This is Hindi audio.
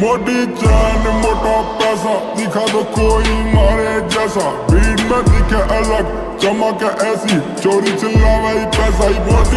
मोटी चैन मोटा पैसा, दिखा दो कोई मारे जैसा। भीड़ में दिखे अलग चमक ऐसी, चोरी चिल्ला पैसा ही मोटी